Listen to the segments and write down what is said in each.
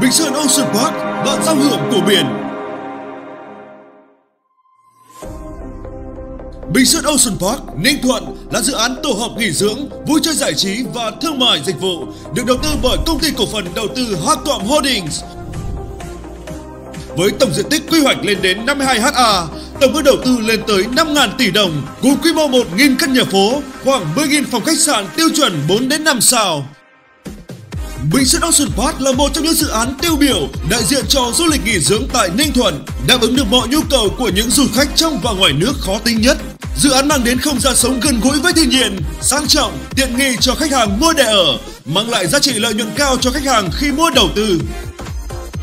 Bình Sơn Ocean Park, là giao hưởng của biển. Bình Sơn Ocean Park, Ninh Thuận là dự án tổ hợp nghỉ dưỡng, vui chơi giải trí và thương mại dịch vụ được đầu tư bởi công ty cổ phần đầu tư Hacom Holdings. Với tổng diện tích quy hoạch lên đến 52 ha, tổng mức đầu tư lên tới 5.000 tỷ đồng, cùng quy mô 1.000 căn nhà phố, khoảng 10.000 phòng khách sạn tiêu chuẩn 4 đến 5 sao. Bình Sơn Ocean Park là một trong những dự án tiêu biểu đại diện cho du lịch nghỉ dưỡng tại Ninh Thuận, đáp ứng được mọi nhu cầu của những du khách trong và ngoài nước khó tính nhất. Dự án mang đến không gian sống gần gũi với thiên nhiên, sang trọng, tiện nghi cho khách hàng mua để ở, mang lại giá trị lợi nhuận cao cho khách hàng khi mua đầu tư.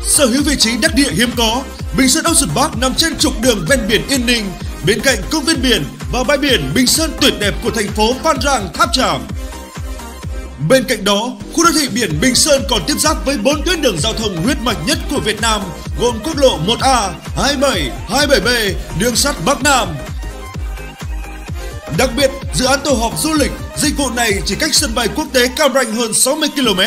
Sở hữu vị trí đắc địa hiếm có, Bình Sơn Ocean Park nằm trên trục đường ven biển Yên Ninh, bên cạnh công viên biển và bãi biển Bình Sơn tuyệt đẹp của thành phố Phan Rang Tháp Chàm. Bên cạnh đó, khu đô thị biển Bình Sơn còn tiếp giáp với 4 tuyến đường giao thông huyết mạch nhất của Việt Nam, gồm quốc lộ 1A, 27, 27B, đường sắt Bắc Nam. Đặc biệt, dự án tổ hợp du lịch, dịch vụ này chỉ cách sân bay quốc tế Cam Ranh hơn 60 km,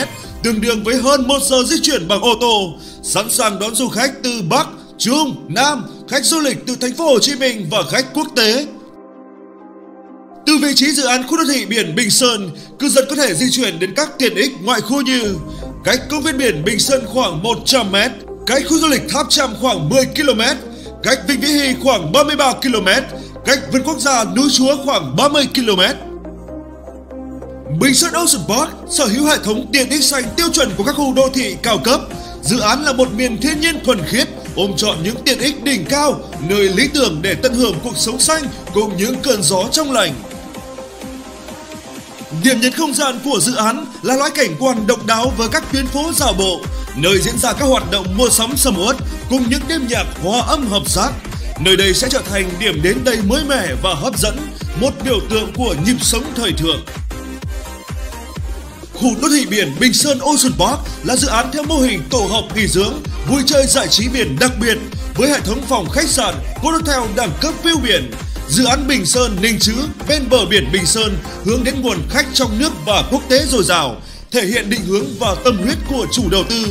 tương đương với hơn 1 giờ di chuyển bằng ô tô, sẵn sàng đón du khách từ Bắc, Trung, Nam, khách du lịch từ thành phố Hồ Chí Minh và khách quốc tế. Từ vị trí dự án khu đô thị biển Bình Sơn, cư dân có thể di chuyển đến các tiện ích ngoại khu như cách công viên biển Bình Sơn khoảng 100 m, cách khu du lịch Tháp Chàm khoảng 10 km, cách Vịnh Vĩ Hy khoảng 33 km, cách vườn quốc gia núi Chúa khoảng 30 km. Bình Sơn Ocean Park sở hữu hệ thống tiện ích xanh tiêu chuẩn của các khu đô thị cao cấp. Dự án là một miền thiên nhiên thuần khiết, ôm trọn những tiện ích đỉnh cao, nơi lý tưởng để tận hưởng cuộc sống xanh cùng những cơn gió trong lành. Điểm nhấn không gian của dự án là loại cảnh quan độc đáo với các tuyến phố dạo bộ, nơi diễn ra các hoạt động mua sắm sầm uất cùng những đêm nhạc hòa âm hợp giác. Nơi đây sẽ trở thành điểm đến đầy mới mẻ và hấp dẫn, một biểu tượng của nhịp sống thời thượng. Khu đô thị biển Bình Sơn Ocean Park là dự án theo mô hình tổ hợp nghỉ dưỡng, vui chơi giải trí biển đặc biệt với hệ thống phòng khách sạn, hotel đẳng cấp view biển, Dự án Bình Sơn Ninh Chữ bên bờ biển Bình Sơn hướng đến nguồn khách trong nước và quốc tế dồi dào, thể hiện định hướng và tâm huyết của chủ đầu tư.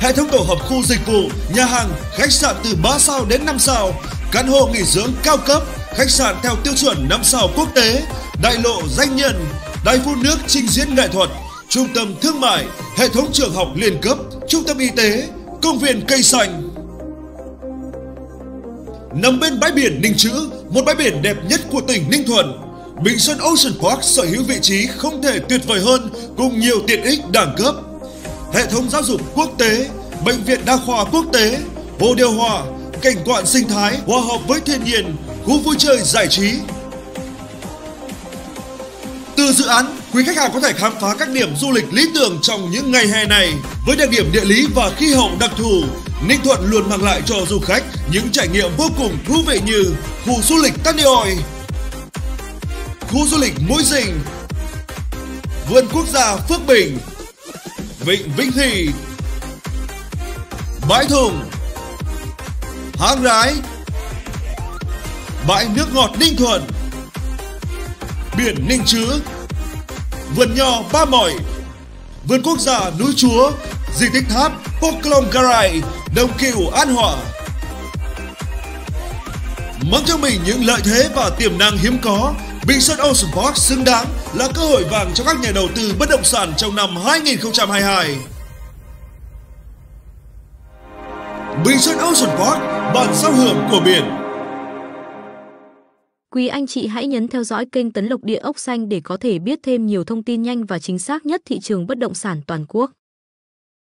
Hệ thống tổ hợp khu dịch vụ, nhà hàng, khách sạn từ 3 sao đến 5 sao, căn hộ nghỉ dưỡng cao cấp, khách sạn theo tiêu chuẩn 5 sao quốc tế, đại lộ danh nhân, đài phun nước trình diễn nghệ thuật, trung tâm thương mại, hệ thống trường học liên cấp, trung tâm y tế, công viên cây xanh. Nằm bên bãi biển Ninh Chữ, một bãi biển đẹp nhất của tỉnh Ninh Thuận, Bình Sơn Ocean Park sở hữu vị trí không thể tuyệt vời hơn cùng nhiều tiện ích đẳng cấp. Hệ thống giáo dục quốc tế, bệnh viện đa khoa quốc tế, hồ điều hòa, cảnh quan sinh thái hòa hợp với thiên nhiên, khu vui chơi giải trí. Từ dự án, quý khách hàng có thể khám phá các điểm du lịch lý tưởng trong những ngày hè này với đặc điểm địa lý và khí hậu đặc thù Ninh Thuận luôn mang lại cho du khách những trải nghiệm vô cùng thú vị như khu du lịch Tân Oi, khu du lịch Mũi Dình, vườn quốc gia Phước Bình, vịnh Vĩnh Thị, bãi thùng, hang rái, bãi nước ngọt Ninh Thuận, biển Ninh Chứa, vườn nho Ba Mỏi, vườn quốc gia núi Chúa, di tích tháp Poklong Garai, Đồng Kiều An Hòa. Mang cho mình những lợi thế và tiềm năng hiếm có, Bình Sơn Ocean Park xứng đáng là cơ hội vàng cho các nhà đầu tư bất động sản trong năm 2022. Bình Sơn Ocean Park, bản sao hưởng của biển. Quý anh chị hãy nhấn theo dõi kênh Tấn Lộc Địa ốc xanh để có thể biết thêm nhiều thông tin nhanh và chính xác nhất thị trường bất động sản toàn quốc.